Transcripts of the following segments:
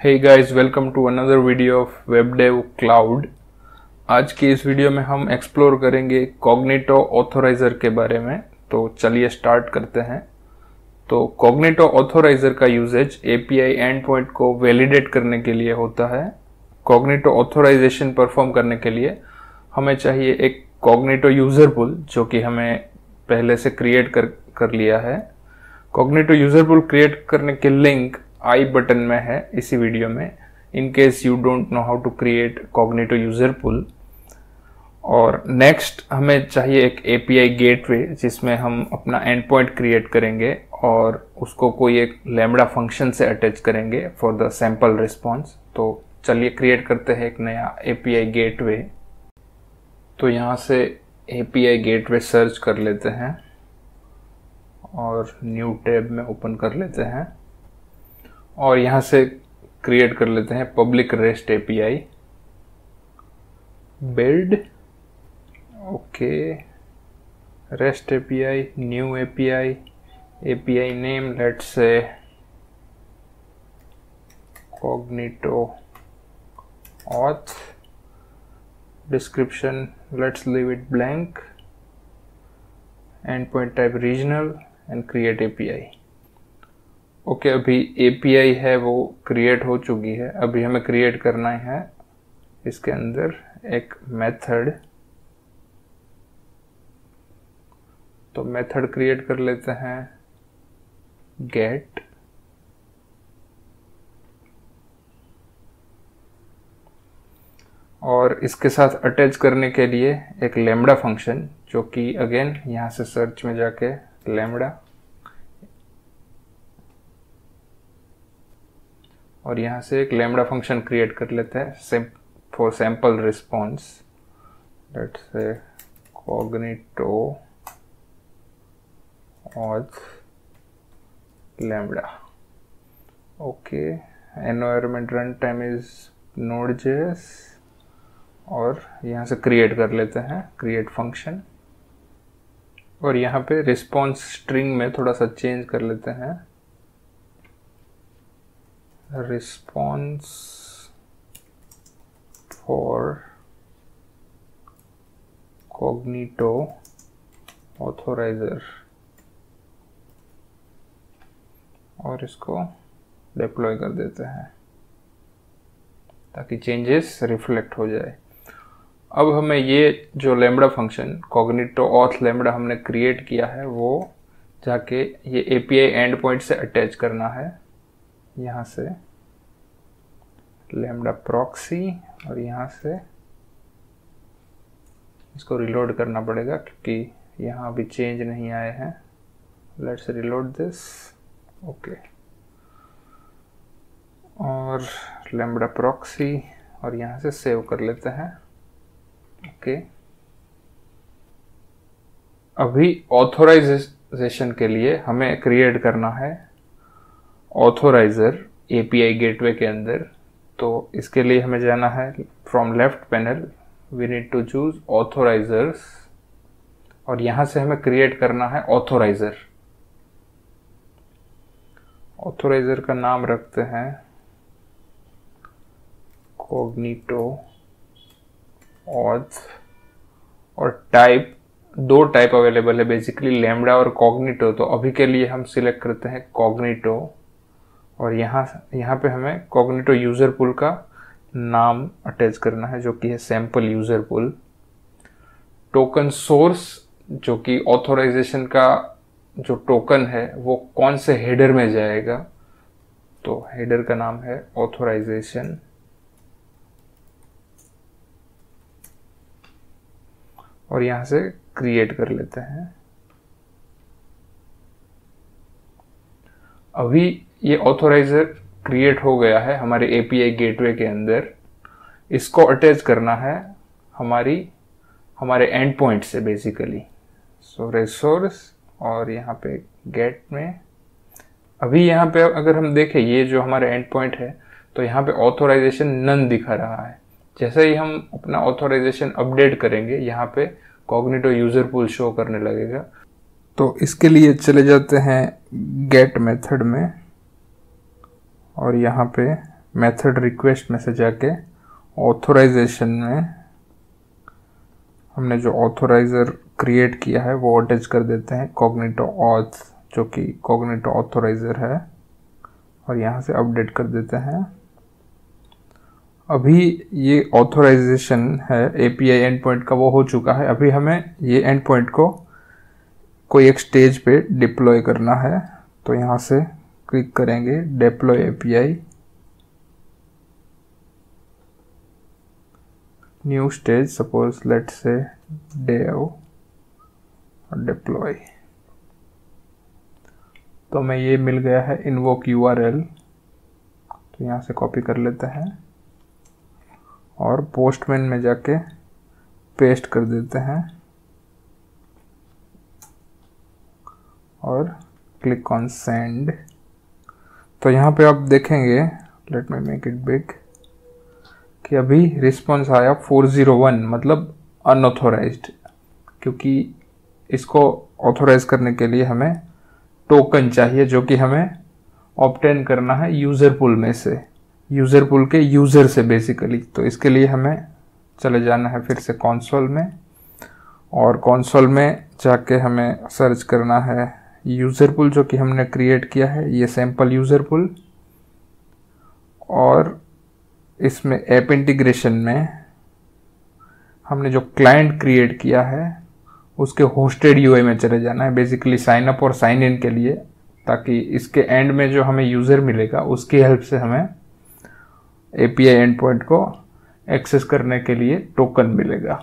Hey guys welcome to another video of webdev cloud आज की इस वीडियो में हम एक्सप्लोर करेंगे कॉग्निटो ऑथोराइजर के बारे में। तो चलिए स्टार्ट करते हैं। तो कॉग्निटो ऑथोराइजर का यूजेज एपीआई एंड पॉइंट को वैलिडेट करने के लिए होता है। कॉग्निटो ऑथोराइजेशन परफॉर्म करने के लिए हमें चाहिए एक कॉग्निटो यूज़र पुल जो कि हमें पहले से क्रिएट कर कर लिया है। कॉग्निटो यूज़र पुल क्रिएट करने के लिंक आई बटन में है इसी वीडियो में। In case you don't know how to create Cognito user pool और नेक्स्ट हमें चाहिए एक एपीआई गेटवे जिसमें हम अपना एंड पॉइंट क्रिएट करेंगे, और उसको कोई एक लेमड़ा फ़ंक्शन से अटैच करेंगे फॉर द सैंपल रिस्पॉन्स तो चलिए क्रिएट करते हैं एक नया एपीआई गेटवे तो यहाँ से एपीआई गेटवे सर्च कर लेते हैं, और न्यू टैब में ओपन कर लेते हैं। और यहाँ से क्रिएट कर लेते हैं public rest API build okay rest API new API API name let's say Cognito auth description let's leave it blank end point type regional and create API okay okay, अभी API है वो create हो चुकी है। अभी हमें create करना है। इसके अंदर एक मेथड तो मेथड क्रिएट कर लेते हैं। गेट और इसके साथ अटैच करने के लिए एक लेमड़ा फ़ंक्शन जो कि अगेन यहाँ से सर्च में जाके लेमड़ा और यहाँ से एक लेमड़ा फ़ंक्शन क्रिएट कर लेते हैं for sample response let's say cognito auth lambda. Okay, environment runtime is node.js और यहाँ से क्रिएट कर लेते हैं क्रिएट फ़ंक्शन और यहाँ पे रिस्पॉन्स स्ट्रिंग में थोड़ा सा चेंज कर लेते हैं. रिस्पॉन्स फॉर कोग्निटो ऑथोराइजर और इसको डिप्लॉय कर देते हैं ताकि चेंजेस रिफ्लेक्ट हो जाए। अब हमें ये जो lambda function Cognito auth lambda हमने क्रिएट किया है, वो जाके ये एपीआई एंड पॉइंट से अटैच करना है। यहाँ से लेमड़ा प्रॉक्सी और यहाँ से इसको रिलोड करना पड़ेगा क्योंकि यहाँ अभी चेंज नहीं आए हैं। लेट्स रिलोड दिस ओके और लेमड़ा प्रॉक्सी और यहाँ से सेव कर लेते हैं। Okay okay. अभी ऑथोराइजेशन के लिए हमें क्रिएट करना है। ऑथोराइजर एपीआई गेटवे के अंदर। तो इसके लिए हमें जाना है from left panel we need to choose authorizers और यहाँ से हमें क्रिएट करना है ऑथोराइजर ऑथोराइजर का नाम रखते हैं कोग्निटो ऑथ और टाइप दो टाइप अवेलेबल है बेसिकली लेमडा और कॉग्निटो तो अभी के लिए हम सिलेक्ट करते हैं कॉग्निटो और यहाँ यहाँ पे हमें कॉग्निटो यूज़र पुल का नाम अटैच करना है, जो कि है sample user pool token source जो कि ऑथोराइजेशन का जो टोकन है, वो कौन से हेडर में जाएगा? तो हेडर का नाम है ऑथोराइजेशन और यहाँ से क्रिएट कर लेते हैं। अभी ये ऑथोराइजर क्रिएट हो गया है हमारे एपीआई गेटवे के अंदर। इसको अटैच करना है हमारी, हमारे एंड पॉइंट से बेसिकली सो रिसोर्स और यहाँ पे गेट में। अभी यहाँ पे अगर हम देखें, ये जो हमारे एंड पॉइंट है तो यहाँ पे ऑथोराइजेशन नन दिखा रहा है। जैसे ही हम अपना ऑथोराइजेशन अपडेट करेंगे, यहाँ पे कॉग्निटो यूज़र पुल शो करने लगेगा। तो इसके लिए चले जाते हैं गेट मेथड में। और यहाँ पे मेथड रिक्वेस्ट में से जाके ऑथोराइजेशन में हमने जो ऑथोराइजर क्रिएट किया है, वो अटैच कर देते हैं कॉग्निटो ऑथ जो कि कॉग्निटो ऑथोराइजर है। और यहाँ से अपडेट कर देते हैं। अभी ये ऑथोराइजेशन है एपीआई एंड पॉइंट का वो हो चुका है। अभी हमें ये एंड पॉइंट को कोई एक स्टेज पे डिप्लॉय करना है। तो यहाँ से क्लिक करेंगे deploy API new stage suppose let say dev deploy तो हमें ये मिल गया है इनवोक यू आर एल तो यहाँ से कॉपी कर लेते हैं और पोस्टमैन में जाके पेस्ट कर देते हैं और क्लिक ऑन सेंड तो यहाँ पे आप देखेंगे let me make it big कि अभी रिस्पॉन्स आया 401 मतलब अनऑथोराइज क्योंकि इसको ऑथोराइज करने के लिए हमें टोकन चाहिए, जो कि हमें ऑप्टेन करना है यूज़र पुल में से। यूज़र पुल के यूज़र से बेसिकली तो इसके लिए हमें चले जाना है फिर से कॉन्सोल में, और कॉन्सोल में जाके हमें सर्च करना है यूज़र पुल जो कि हमने क्रिएट किया है, ये सैंपल यूज़र पुल और इसमें ऐप इंटीग्रेशन में हमने जो क्लाइंट क्रिएट किया है, उसके होस्टेड यूआई में चले जाना है बेसिकली साइन अप और साइन इन के लिए, ताकि इसके एंड में जो हमें यूज़र मिलेगा, उसकी हेल्प से हमें एपीआई एंड पॉइंट को एक्सेस करने के लिए टोकन मिलेगा।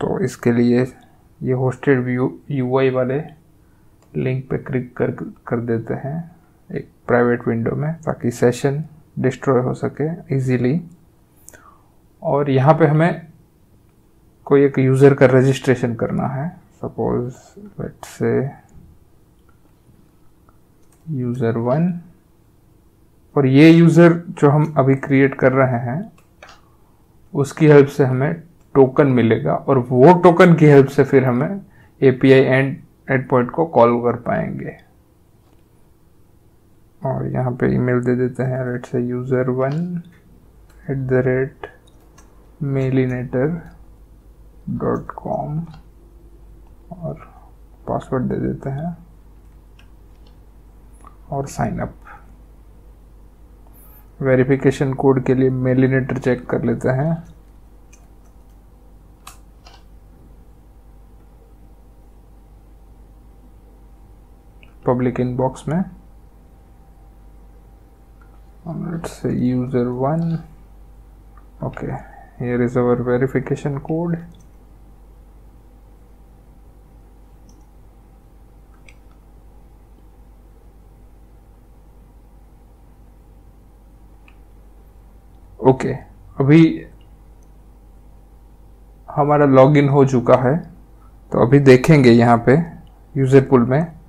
तो इसके लिए ये होस्टेड यू आई वाले लिंक पे क्लिक कर कर देते हैं एक प्राइवेट विंडो में, ताकि सेशन डिस्ट्रॉय हो सके इजीली और यहाँ पे हमें कोई एक यूज़र का रजिस्ट्रेशन करना है। Suppose let say user one और ये यूज़र जो हम अभी क्रिएट कर रहे हैं, उसकी हेल्प से हमें टोकन मिलेगा। और वो टोकन की हेल्प से फिर हमें एपीआई एंड एड पॉइंट को कॉल कर पाएँगे। और यहाँ पे ईमेल दे देते हैं let say user one at the rate mailinator dot com और पासवर्ड दे देते हैं और साइन अप वेरिफिकेशन कोड के लिए मेलिनेटर चेक कर लेते हैं। पब्लिक इन बॉक्स में user one okay here is our verification code okay अभी हमारा लॉगिन हो चुका है तो अभी देखेंगे यहाँ पे यूज़र पुल में।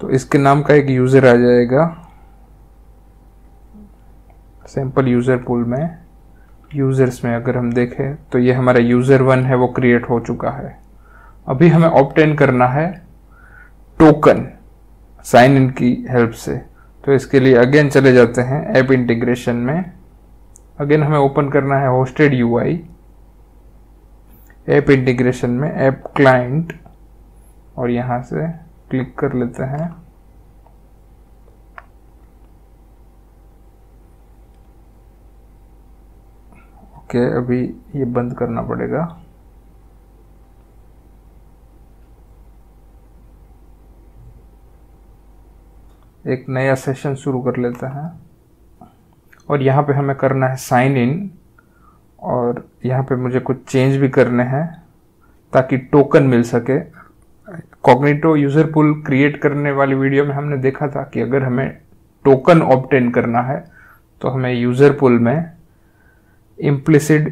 तो इसके नाम का एक यूज़र आ जाएगा। सैंपल यूज़र पुल में यूज़र्स में अगर हम देखें तो ये हमारा यूज़र वन है, वो क्रिएट हो चुका है। अभी हमें ऑप्टेन करना है टोकन साइन इन की हेल्प से। तो इसके लिए अगेन चले जाते हैं ऐप इंटीग्रेशन में। अगेन हमें ओपन करना है होस्टेड यूआई ऐप इंटीग्रेशन में ऐप क्लाइंट और यहाँ से क्लिक कर लेते हैं। ओके अभी ये बंद करना पड़ेगा। एक नया सेशन शुरू कर लेते हैं। और यहाँ पे हमें करना है साइन इन और यहाँ पे मुझे कुछ चेंज भी करने हैं ताकि टोकन मिल सके। कॉग्निटो यूज़र पुल क्रिएट करने वाली वीडियो में हमने देखा था कि अगर हमें टोकन ऑप्टेन करना है तो हमें यूज़र पुल में इम्प्लिसिड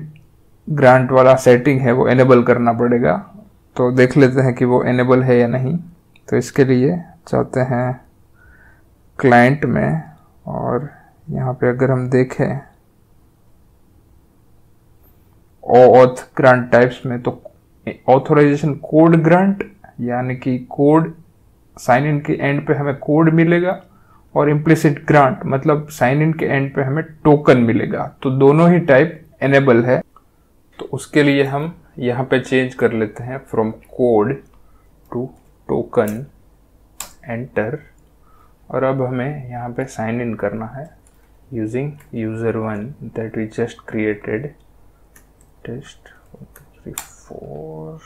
ग्रांट वाला सेटिंग है, वो एनेबल करना पड़ेगा। तो देख लेते हैं कि वो एनेबल है या नहीं। तो इसके लिए चाहते हैं क्लाइंट में, और यहाँ पे अगर हम देखें ऑथ ग्रांट टाइप्स में तो ऑथोराइजेशन कोड ग्रांट यानी कि कोड साइन इन के एंड पे हमें कोड मिलेगा। और इम्प्लिसिट ग्रांट मतलब साइन इन के एंड पे हमें टोकन मिलेगा। तो दोनों ही टाइप एनेबल है। तो उसके लिए हम यहाँ पे चेंज कर लेते हैं from code to token enter और अब हमें यहाँ पे साइन इन करना है using user one that we just created test three four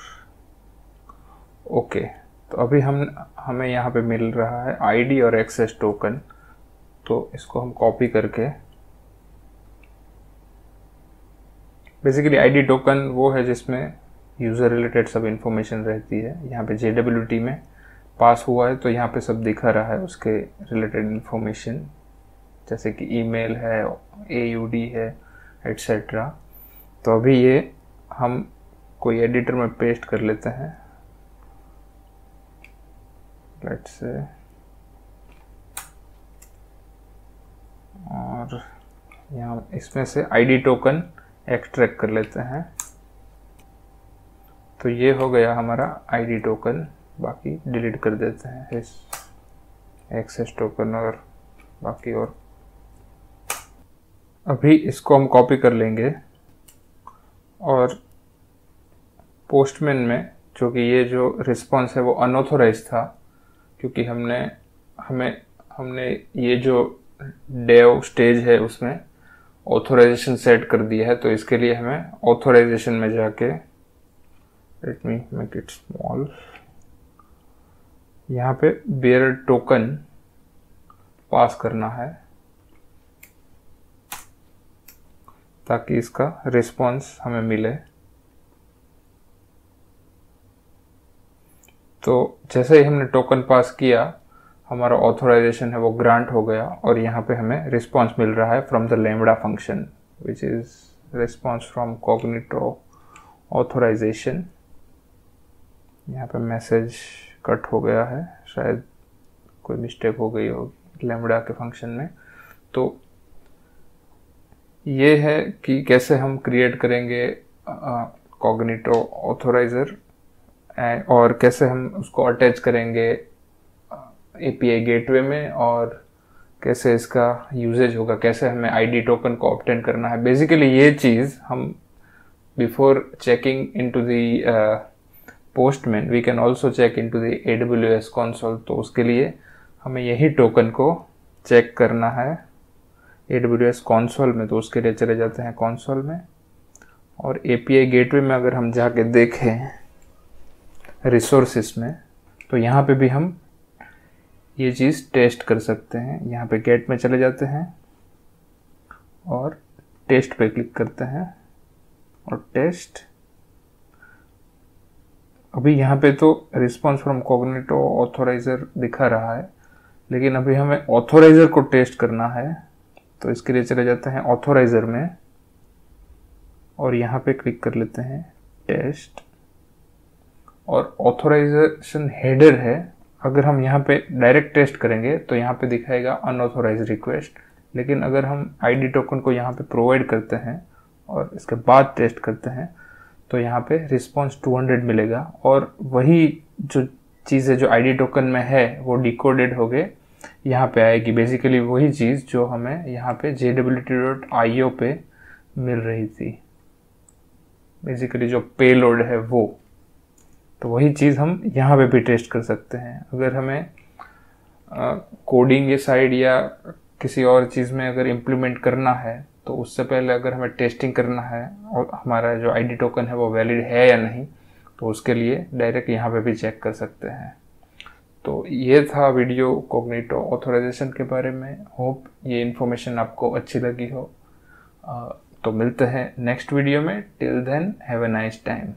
okay तो अभी हम, हमें यहाँ पे मिल रहा है आईडी और एक्सेस टोकन तो इसको हम कॉपी करके बेसिकली आईडी टोकन वो है जिसमें यूज़र रिलेटेड सब इन्फॉर्मेशन रहती है। यहाँ पे जेडब्ल्यूटी में पास हुआ है तो यहाँ पे सब दिखा रहा है उसके रिलेटेड इन्फॉर्मेशन जैसे कि ईमेल है एयूडी है एट्सेट्रा तो अभी ये हम कोई एडिटर में पेस्ट कर लेते हैं। लेट्स से और यहाँ इसमें से आईडी टोकन एक्सट्रैक्ट कर लेते हैं। तो ये हो गया हमारा आईडी टोकन बाकी डिलीट कर देते हैं इस एक्सेस टोकन और बाकी और। अभी इसको हम कॉपी कर लेंगे और पोस्टमैन में, जो कि ये जो रिस्पॉन्स है वो अनऑथोराइज था क्योंकि हमने, हमें, हमने ये जो डेव स्टेज है उसमें ऑथोराइजेशन सेट कर दिया है तो इसके लिए हमें ऑथोराइजेशन में जाके let me make it small यहाँ पे बेयर टोकन पास करना है, ताकि इसका रिस्पांस हमें मिले। तो जैसे ही हमने टोकन पास किया, हमारा ऑथोराइजेशन है वो ग्रांट हो गया और यहाँ पे हमें रिस्पांस मिल रहा है from the lambda function which is response from Cognito authorization यहाँ पे मैसेज कट हो गया है, शायद कोई मिस्टेक हो गई होगी लेमडा के फ़ंक्शन में। तो ये है कि कैसे हम क्रिएट करेंगे कॉग्निटो ऑथोराइजर और कैसे हम उसको अटैच करेंगे ए पी एपीआई गेटवे में और कैसे इसका यूजेज होगा, कैसे हमें आईडी टोकन को ऑप्टेन करना है। बेसिकली ये चीज़ हम before checking into the Postman we can also check into the A W S console तो उसके लिए हमें यही टोकन को चेक करना है ए डब्ल्यू एस कॉन्सोल में तो उसके लिए चले जाते हैं कॉन्सोल में। और ए पी आई गेटवे में अगर हम जाके देखें रिसोर्सिस में तो यहाँ पे भी हम ये चीज़ टेस्ट कर सकते हैं। यहाँ पे गेट में चले जाते हैं और टेस्ट पे क्लिक करते हैं और टेस्ट अभी यहाँ पे तो रिस्पॉन्स फ्रॉम कोग्नेटो ऑथोराइजर दिखा रहा है, लेकिन अभी हमें ऑथोराइजर को टेस्ट करना है तो इसके लिए चले जाते हैं ऑथोराइजर में और यहाँ पे क्लिक कर लेते हैं टेस्ट और ऑथोराइजेशन हेडर है, अगर हम यहाँ पे डायरेक्ट टेस्ट करेंगे तो यहाँ पे दिखाएगा अनऑथोराइज रिक्वेस्ट लेकिन अगर हम आईडी टोकन को यहाँ पे प्रोवाइड करते हैं और इसके बाद टेस्ट करते हैं तो यहाँ पे रिस्पॉन्स 200 मिलेगा. और वही जो चीज़ें जो आईडी टोकन में है, वो डिकोडेड हो गए, यहाँ पे आएगी. बेसिकली वही चीज़ जो हमें यहाँ पे जे डॉट आई ओ पे मिल रही थी. बेसिकली जो पे लोड है वो. तो वही चीज़ हम यहाँ पे भी टेस्ट कर सकते हैं। अगर हमें कोडिंग ये साइड या किसी और चीज़ में अगर इम्प्लीमेंट करना है तो उससे पहले अगर हमें टेस्टिंग करना है और हमारा जो आईडी टोकन है वो वैलिड है या नहीं तो उसके लिए डायरेक्ट यहाँ पे भी चेक कर सकते हैं। तो ये था वीडियो कोग्निटो ऑथोराइजेशन के बारे में। होप ये इन्फॉर्मेशन आपको अच्छी लगी हो। तो मिलते हैं नेक्स्ट वीडियो में। Till then have a nice time